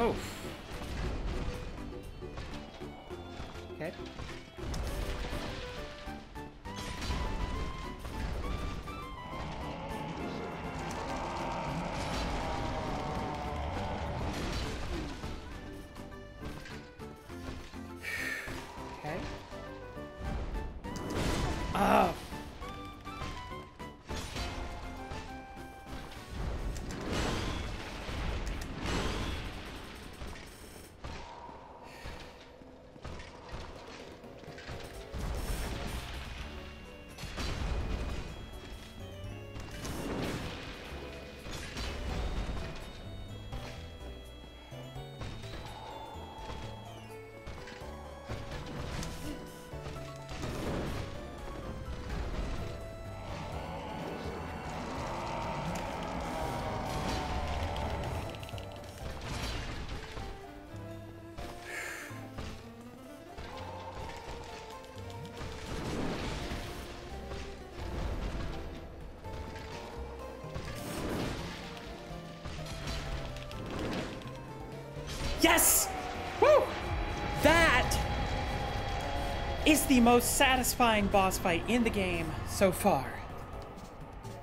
Oh. Okay. okay. Ah, Yes! Woo! That is the most satisfying boss fight in the game so far.